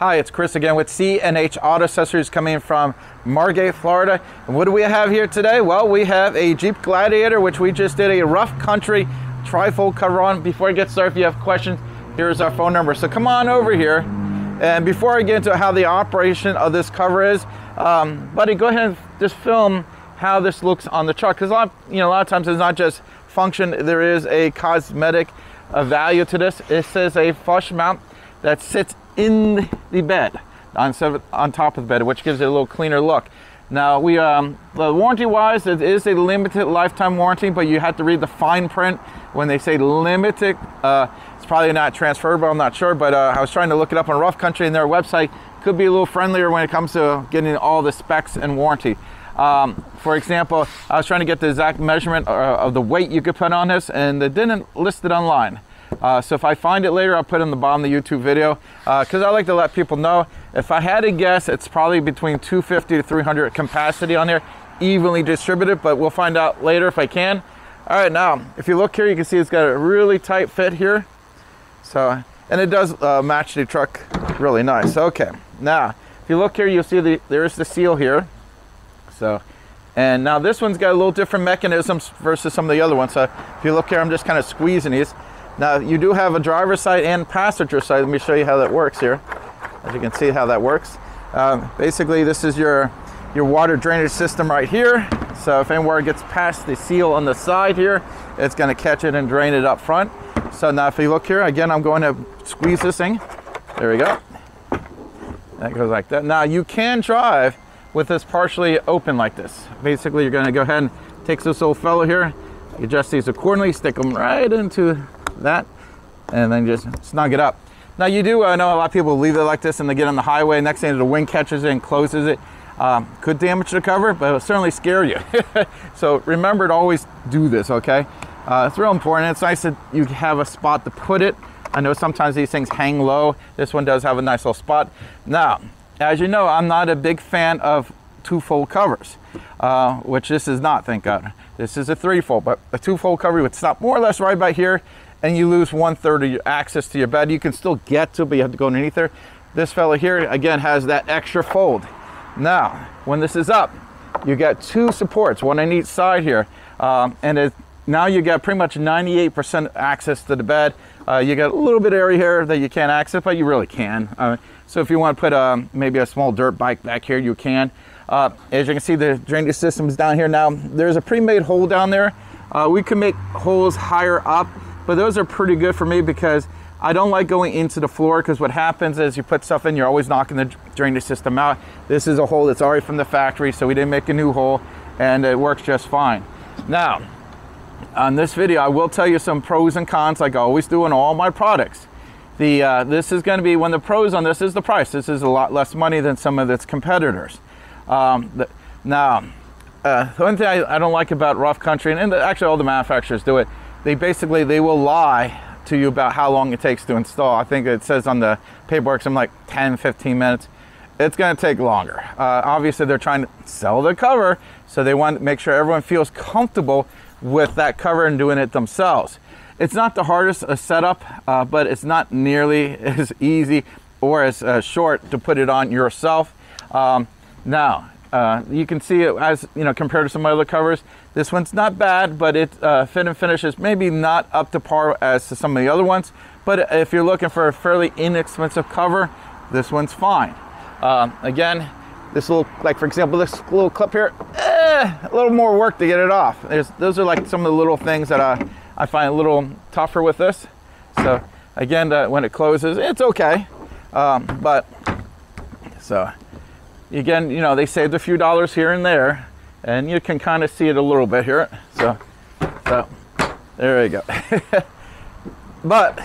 Hi, it's Chris again with C&H Auto Accessories coming from Margate, Florida. And what do we have here today? Well, we have a Jeep Gladiator, which we just did a rough country trifold cover on. Before I get started, if you have questions, here's our phone number. So come on over here. And before I get into how the operation of this cover is, um, buddy, go ahead and just film how this looks on the truck. Because a lot, you know, a lot of times it's not just function. There is a cosmetic uh, value to this. It says a flush mount that sits in the bed on, on top of the bed, which gives it a little cleaner look. Now, we um, warranty wise, it is a limited lifetime warranty, but you have to read the fine print when they say limited. Uh, it's probably not transferable, I'm not sure, but uh, I was trying to look it up on Rough Country and their website could be a little friendlier when it comes to getting all the specs and warranty. Um, for example, I was trying to get the exact measurement uh, of the weight you could put on this, and they didn't list it online. Uh, so if I find it later, I'll put it in the bottom of the YouTube video because uh, I like to let people know. If I had to guess, it's probably between 250 to 300 capacity on there, evenly distributed, but we'll find out later if I can. All right, now, if you look here, you can see it's got a really tight fit here. So, and it does uh, match the truck really nice. Okay, now, if you look here, you'll see the, there's the seal here. So, and now this one's got a little different mechanisms versus some of the other ones. So if you look here, I'm just kind of squeezing these. Now you do have a driver's side and passenger side. Let me show you how that works here. As you can see how that works. Um, basically this is your, your water drainage system right here. So if any water gets past the seal on the side here, it's gonna catch it and drain it up front. So now if you look here, again, I'm going to squeeze this thing. There we go. That goes like that. Now you can drive with this partially open like this. Basically, you're gonna go ahead and take this little fellow here, adjust these accordingly, stick them right into that, and then just snug it up. Now you do uh, know a lot of people leave it like this and they get on the highway, next thing the wind catches it and closes it. Um, could damage the cover, but it'll certainly scare you. so remember to always do this, okay? Uh, it's real important. It's nice that you have a spot to put it. I know sometimes these things hang low. This one does have a nice little spot. Now, as you know, I'm not a big fan of two-fold covers, uh, which this is not, thank God. This is a three-fold, but a two-fold cover would stop more or less right by here and you lose one third of your access to your bed. You can still get to, but you have to go underneath there. This fella here, again, has that extra fold. Now, when this is up, you get two supports, one on each side here. Um, and it, now you get pretty much 98% access to the bed. Uh, you get a little bit area here that you can't access, but you really can. Uh, so if you want to put um, maybe a small dirt bike back here, you can. Uh, as you can see, the drainage system is down here now. There's a pre-made hole down there. Uh, we can make holes higher up but those are pretty good for me because I don't like going into the floor because what happens is you put stuff in, you're always knocking the drainage system out. This is a hole that's already from the factory, so we didn't make a new hole and it works just fine. Now, on this video, I will tell you some pros and cons like I always do on all my products. The, uh, this is gonna be, when the pros on this is the price. This is a lot less money than some of its competitors. Um, the, now, uh, the one thing I, I, don't like about rough country, and, and the, actually all the manufacturers do it, they basically they will lie to you about how long it takes to install. I think it says on the paperwork something like 10, 15 minutes. It's going to take longer. Uh, obviously, they're trying to sell the cover, so they want to make sure everyone feels comfortable with that cover and doing it themselves. It's not the hardest uh, setup, uh, but it's not nearly as easy or as uh, short to put it on yourself. Um, now, uh, you can see it as, you know, compared to some other covers, this one's not bad, but it uh, fit and finish is maybe not up to par as to some of the other ones. But if you're looking for a fairly inexpensive cover, this one's fine. Um, again, this little, like for example, this little clip here, eh, a little more work to get it off. There's, those are like some of the little things that I, I find a little tougher with this. So again, when it closes, it's okay. Um, but so again, you know, they saved a few dollars here and there, and you can kind of see it a little bit here. So, so there you go. but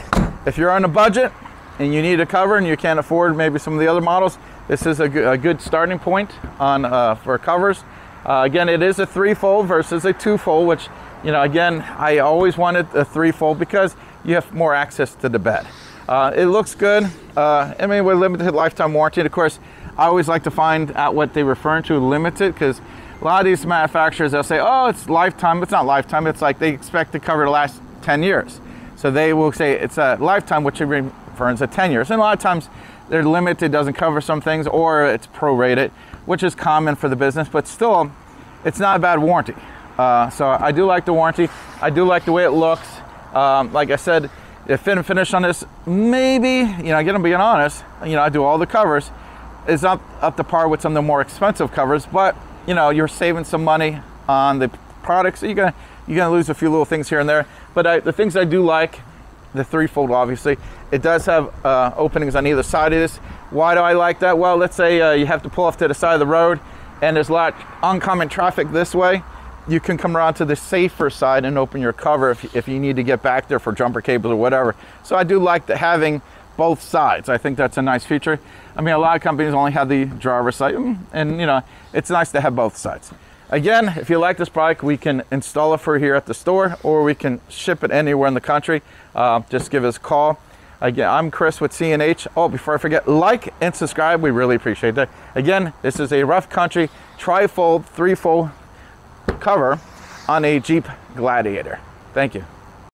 if you're on a budget and you need a cover and you can't afford maybe some of the other models, this is a, a good starting point on uh, for covers. Uh, again, it is a three-fold versus a two-fold, which, you know, again, I always wanted a three-fold because you have more access to the bed. Uh, it looks good. Uh, I mean, we're limited lifetime warranty. Of course, I always like to find out what they're referring to limited because a lot of these manufacturers, they'll say, oh, it's lifetime. But it's not lifetime. It's like they expect to cover the last 10 years. So they will say it's a lifetime, which refers to 10 years. And a lot of times they're limited, doesn't cover some things, or it's prorated, which is common for the business, but still, it's not a bad warranty. Uh, so I do like the warranty. I do like the way it looks. Um, like I said, fit and finish on this, maybe, you know, again, I'm being honest, you know, I do all the covers. It's not up to par with some of the more expensive covers, but, you know, you're saving some money on the products. You're gonna, you're gonna lose a few little things here and there. But I, the things I do like, the threefold obviously, it does have uh, openings on either side of this. Why do I like that? Well, let's say uh, you have to pull off to the side of the road and there's a lot oncoming traffic this way you can come around to the safer side and open your cover if, if you need to get back there for jumper cables or whatever. So I do like the, having both sides. I think that's a nice feature. I mean, a lot of companies only have the driver's side, mm, and you know, it's nice to have both sides. Again, if you like this product, we can install it for here at the store, or we can ship it anywhere in the country. Uh, just give us a call. Again, I'm Chris with C&H. Oh, before I forget, like and subscribe. We really appreciate that. Again, this is a rough country tri-fold, three-fold cover on a Jeep Gladiator. Thank you.